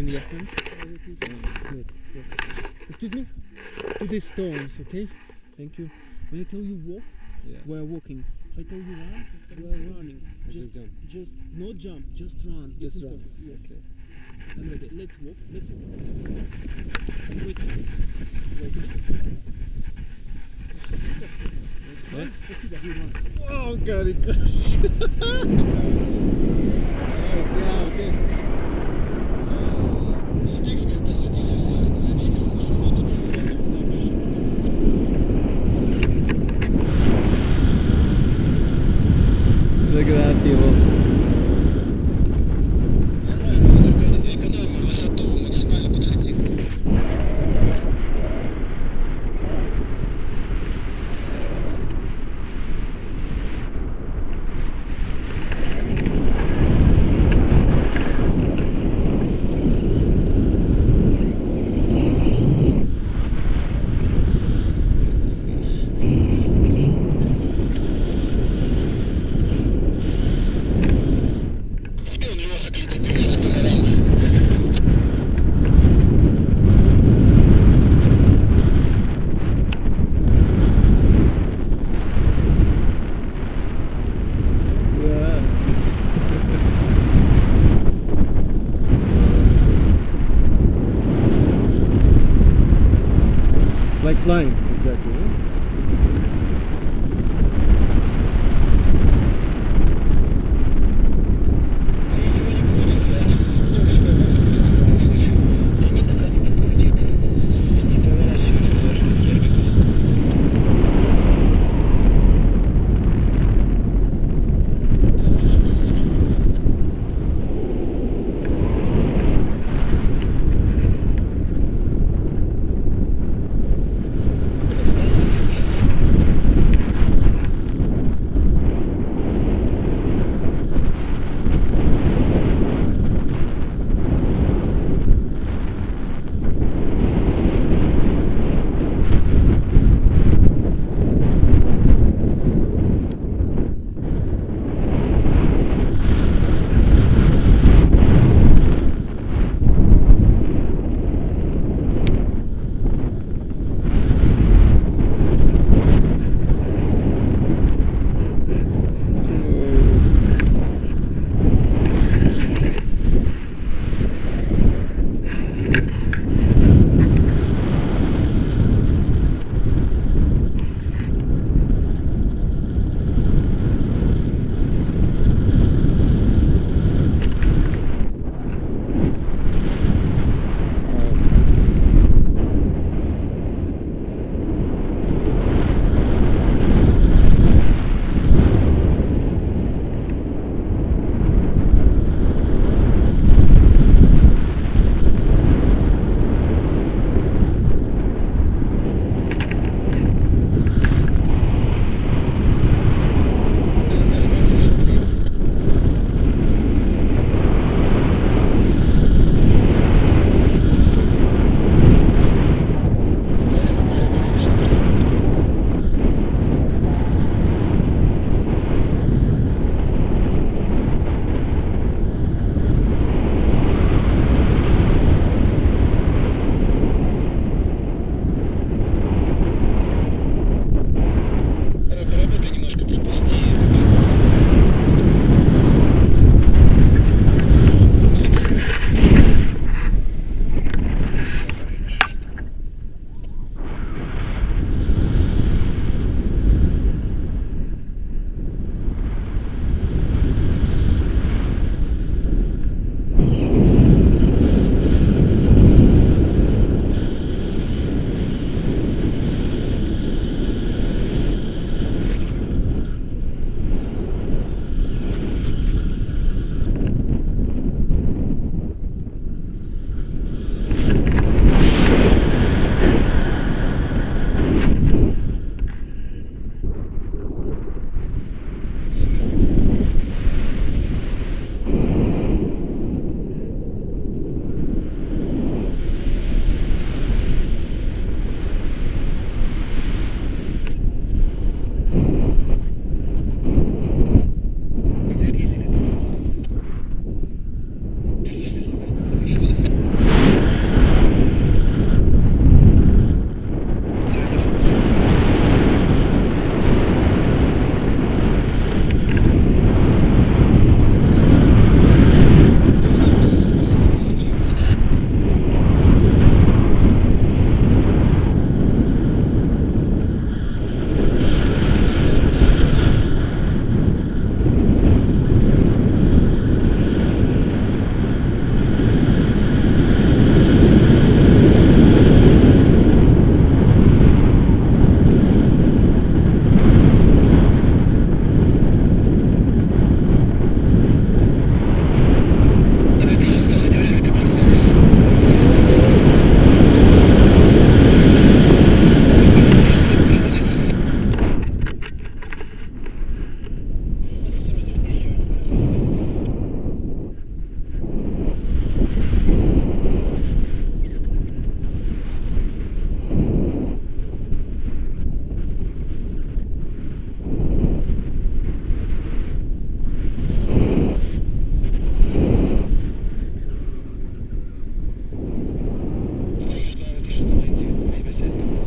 in your hand. Good. Yes. Excuse me. To these stones, okay? Thank you. When I tell you walk, Yeah. we're walking. If I tell you run, we're running. I Just, just jump. just no jump, just run. Just It's run. Yes. Okay. I'm mm-hmm. ready. Let's walk. Let's walk. Wait. Wait. What? Oh god, it goes. nice, yeah, okay. At that, people. Liebes Hin.